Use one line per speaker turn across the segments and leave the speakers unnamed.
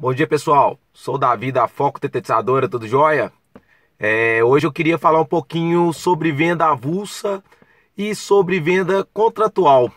Bom dia pessoal, sou o Davi da Foco Tetetizadora, tudo jóia? É, hoje eu queria falar um pouquinho sobre venda avulsa e sobre venda contratual.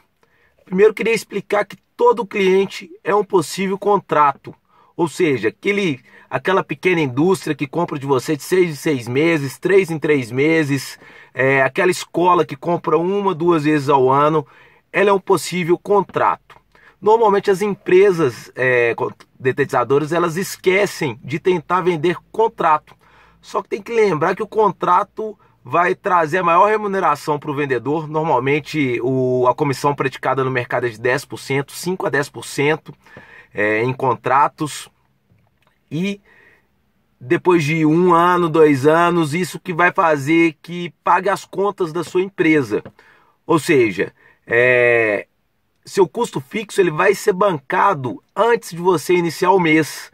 Primeiro queria explicar que todo cliente é um possível contrato, ou seja, aquele, aquela pequena indústria que compra de você de seis em seis meses, três em três meses, é, aquela escola que compra uma, duas vezes ao ano, ela é um possível contrato. Normalmente as empresas é, detetizadoras elas esquecem de tentar vender contrato. Só que tem que lembrar que o contrato vai trazer a maior remuneração para o vendedor. Normalmente o, a comissão praticada no mercado é de 10%, 5 a 10% é, em contratos. E depois de um ano, dois anos, isso que vai fazer que pague as contas da sua empresa. Ou seja, é, seu custo fixo ele vai ser bancado antes de você iniciar o mês,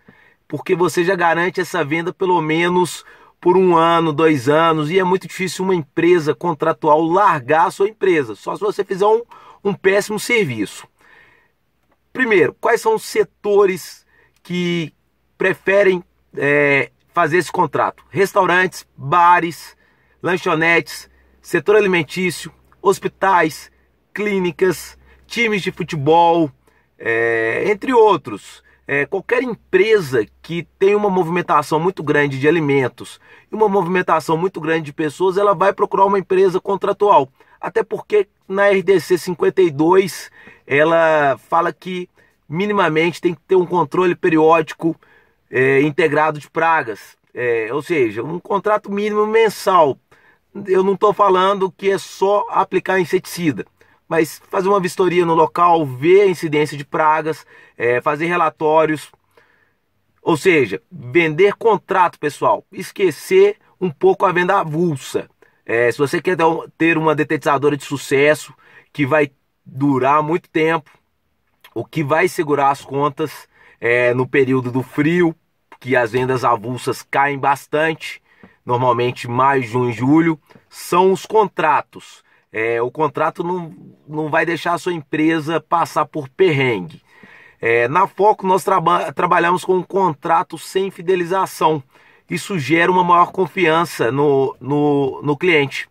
porque você já garante essa venda pelo menos por um ano, dois anos, e é muito difícil uma empresa contratual largar a sua empresa, só se você fizer um, um péssimo serviço. Primeiro, quais são os setores que preferem é, fazer esse contrato? Restaurantes, bares, lanchonetes, setor alimentício, hospitais, clínicas, times de futebol, é, entre outros. É, qualquer empresa que tem uma movimentação muito grande de alimentos e uma movimentação muito grande de pessoas, ela vai procurar uma empresa contratual. Até porque na RDC 52 ela fala que minimamente tem que ter um controle periódico é, integrado de pragas. É, ou seja, um contrato mínimo mensal. Eu não estou falando que é só aplicar inseticida mas fazer uma vistoria no local, ver a incidência de pragas, é, fazer relatórios. Ou seja, vender contrato, pessoal. Esquecer um pouco a venda avulsa. É, se você quer ter uma detetizadora de sucesso que vai durar muito tempo, o que vai segurar as contas é, no período do frio, que as vendas avulsas caem bastante, normalmente maio, junho e julho, são os contratos. É, o contrato não, não vai deixar a sua empresa passar por perrengue. É, na Foco, nós traba trabalhamos com um contrato sem fidelização. Isso gera uma maior confiança no, no, no cliente.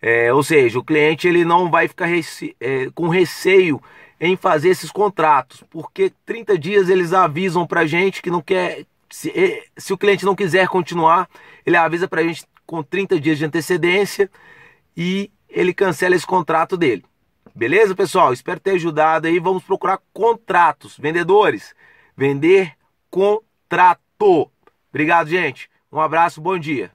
É, ou seja, o cliente ele não vai ficar rece é, com receio em fazer esses contratos, porque 30 dias eles avisam para gente que não quer. Se, se o cliente não quiser continuar, ele avisa para gente com 30 dias de antecedência e ele cancela esse contrato dele. Beleza, pessoal? Espero ter ajudado aí. Vamos procurar contratos. Vendedores, vender contrato. Obrigado, gente. Um abraço, bom dia.